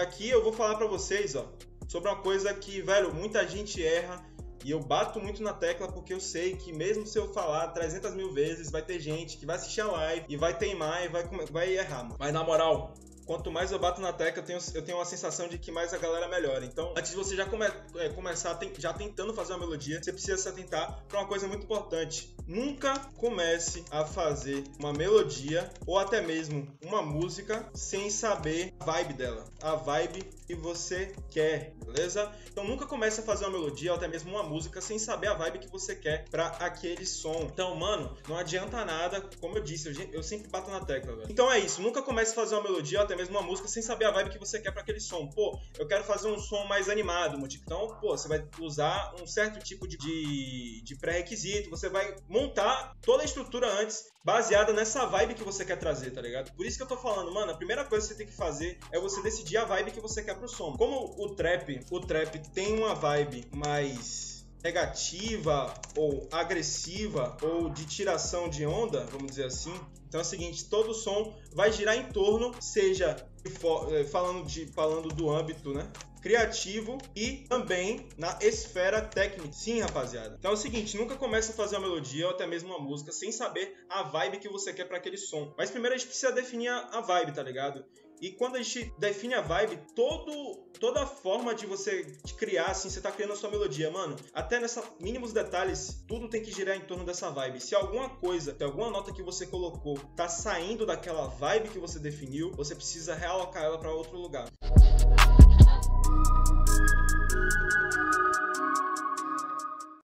aqui eu vou falar para vocês, ó, sobre uma coisa que, velho, muita gente erra e eu bato muito na tecla porque eu sei que mesmo se eu falar 300 mil vezes, vai ter gente que vai assistir a live e vai teimar e vai, vai errar, mano. Mas na moral, quanto mais eu bato na tecla, eu tenho, eu tenho uma sensação de que mais a galera melhora. Então, antes de você já come, é, começar tem, já tentando fazer uma melodia, você precisa se atentar para uma coisa muito importante. Nunca comece a fazer uma melodia ou até mesmo uma música sem saber a vibe dela, a vibe que você quer, beleza? Então nunca comece a fazer uma melodia ou até mesmo uma música sem saber a vibe que você quer para aquele som. Então, mano, não adianta nada, como eu disse, eu, eu sempre bato na tecla, velho. Então é isso, nunca comece a fazer uma melodia ou até mesmo uma música sem saber a vibe que você quer para aquele som. Pô, eu quero fazer um som mais animado, então, pô, você vai usar um certo tipo de, de, de pré-requisito, você vai montar toda a estrutura antes baseada nessa vibe que você quer trazer, tá ligado? Por isso que eu tô falando, mano, a primeira coisa que você tem que fazer é você decidir a vibe que você quer pro som. Como o trap, o trap tem uma vibe mais negativa ou agressiva ou de tiração de onda, vamos dizer assim. Então é o seguinte, todo som vai girar em torno, seja eh, falando de falando do âmbito, né? criativo e também na esfera técnica. Sim, rapaziada. Então é o seguinte, nunca comece a fazer uma melodia ou até mesmo uma música sem saber a vibe que você quer para aquele som. Mas primeiro a gente precisa definir a vibe, tá ligado? E quando a gente define a vibe, todo, toda a forma de você criar, assim, você tá criando a sua melodia, mano. Até nessa mínimos detalhes, tudo tem que girar em torno dessa vibe. Se alguma coisa, se alguma nota que você colocou tá saindo daquela vibe que você definiu, você precisa realocar ela para outro lugar.